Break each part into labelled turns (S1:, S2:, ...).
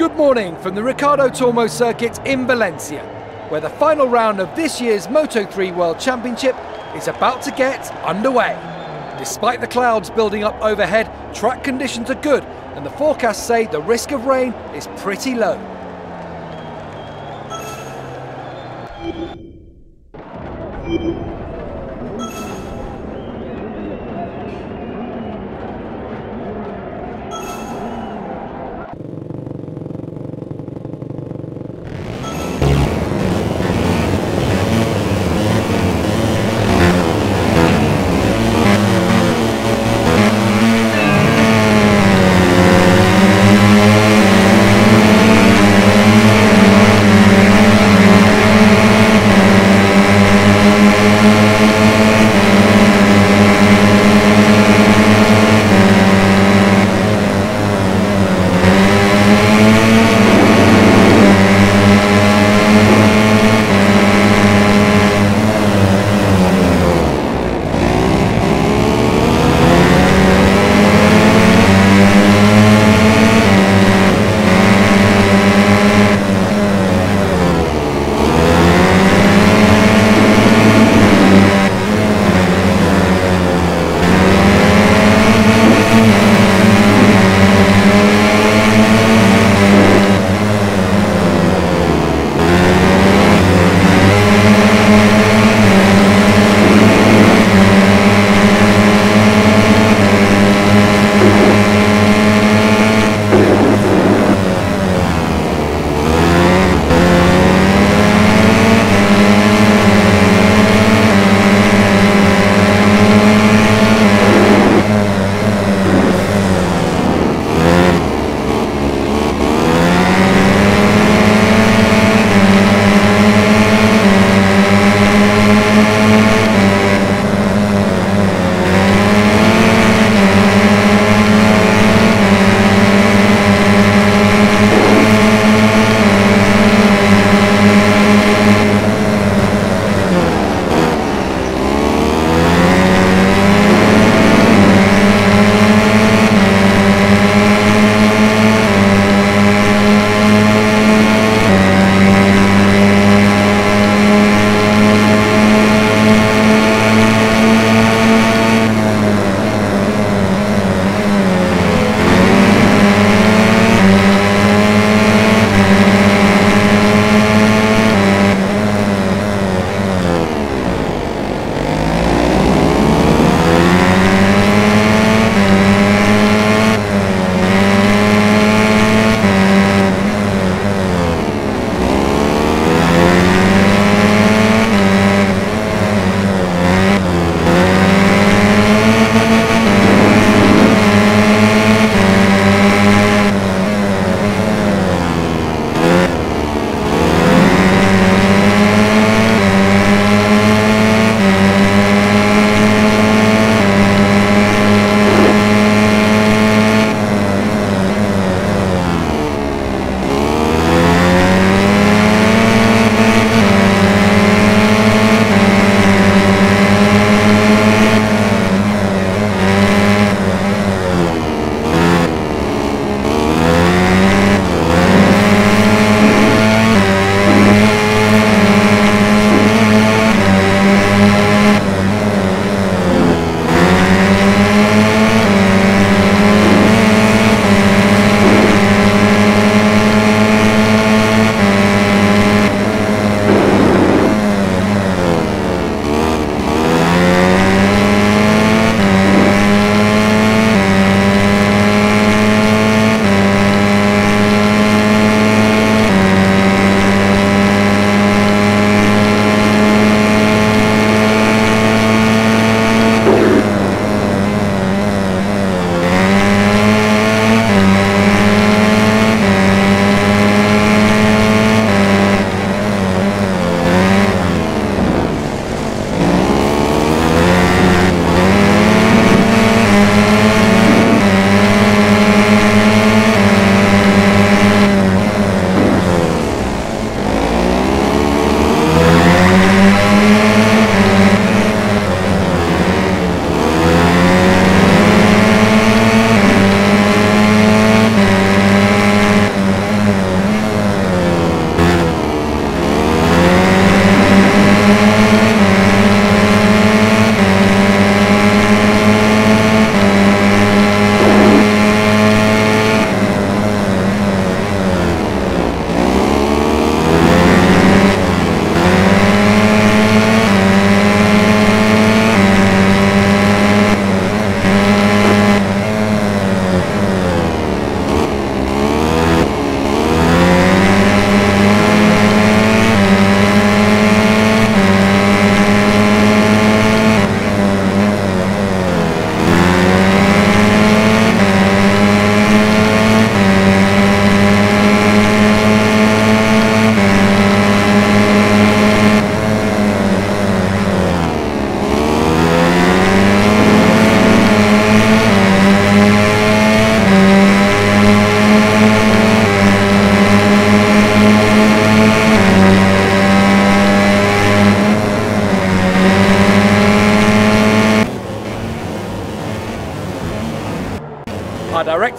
S1: Good morning from the Ricardo Tormo circuit in Valencia, where the final round of this year's Moto3 World Championship is about to get underway. Despite the clouds building up overhead, track conditions are good and the forecasts say the risk of rain is pretty low.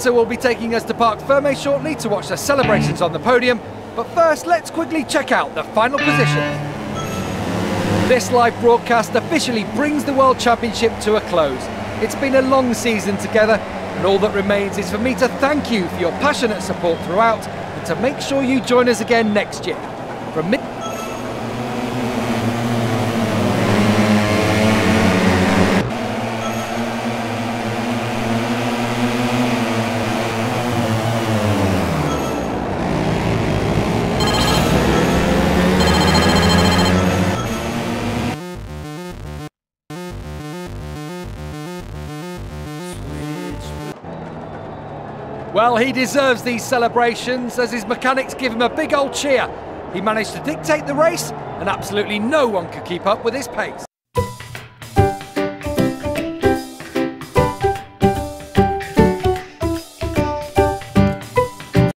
S1: Will be taking us to Parc Ferme shortly to watch the celebrations on the podium, but first let's quickly check out the final position. This live broadcast officially brings the World Championship to a close. It's been a long season together, and all that remains is for me to thank you for your passionate support throughout and to make sure you join us again next year. From me Well, he deserves these celebrations as his mechanics give him a big old cheer. He managed to dictate the race, and absolutely no one could keep up with his pace.